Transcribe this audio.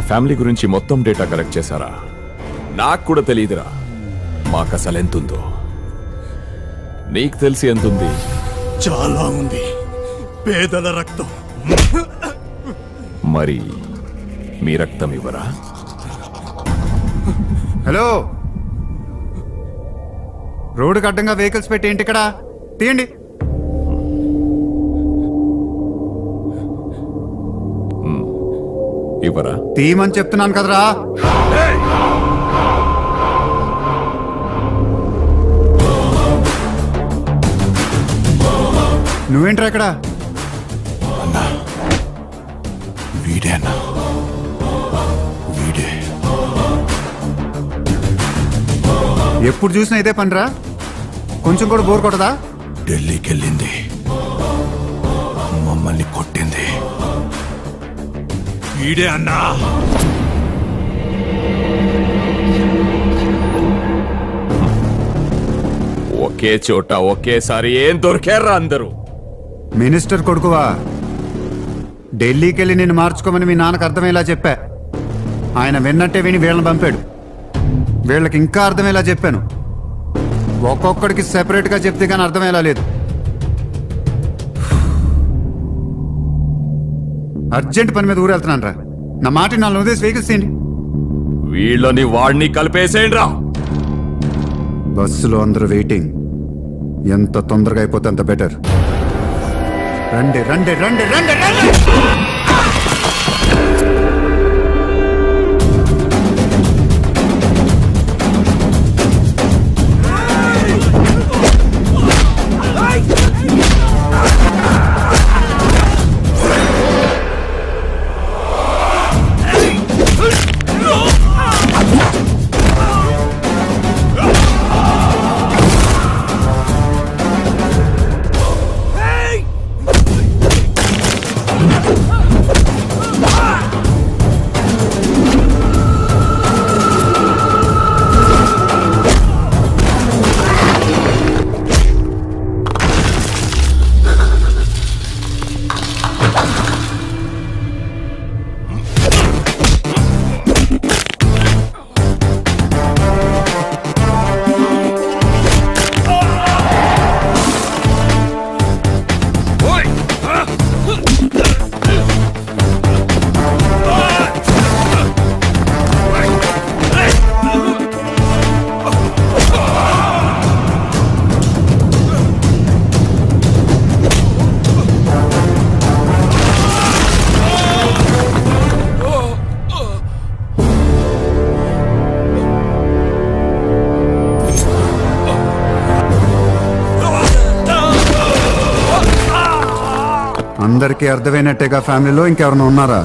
Family గురించి మొత్తం data collect చేశారా? నాకు కూడా తెలియదురా. మాకు అసలు ఎంతుందో నీకు తెలిసి ఎంతుంది? చాలా ఉంది. పేదల రక్తం. మరి మీ రక్తం ఇవ్వరా? హలో? రోడ్డుకి అడ్డంగా వెహికల్స్ పెట్టి ఏంటి ఇక్కడ? తీయండి. ఇవ్వరా? తీయమని చెప్తున్నాను కదరా. నువ్వేంట్రా ఇక్కడ? వీడే అన్నా. వీడే. ఎప్పుడు చూసినా ఇదే పనిరా? కొంచెం కూడా బోర్ కొట్టదా? ఢిల్లీకి వెళ్ళింది. మమ్మల్ని కొట్టింది. వీడే అన్నా. ఒకే చోట ఒకేసారి ఏం దొరికారా అందరూ? మినిస్టర్ కొడుకువా? ఢిల్లీకి వెళ్ళి నేను మార్చుకోమని మీ నాన్నకు అర్థమయ్యేలా చెప్పా. ఆయన విన్నట్టే విని వీళ్ళని పంపాడు. వీళ్ళకి ఇంకా అర్థమయ్యేలా చెప్పాను. ఒక్కొక్కడికి సెపరేట్గా చెప్తే కానీ అర్థమయ్యేలా లేదు. అర్జెంట్ పని మీద ఊరెళ్తున్నాను రా నా మాట నాలుగు ఉదయం వెహికల్స్ వీళ్ళని వాడిని కలిపేసేయండి రా బస్సులో అందరూ వెయిటింగ్. ఎంత తొందరగా అయిపోతే అంత బెటర్. ரெண்டு ரெண்டு ரெண்டு ரெண்டு ரெண்டு! Ah! అందరికీ అర్థమైనట్టేగా ఫ్యామిలీలో ఇంకెవరైనా ఉన్నారా?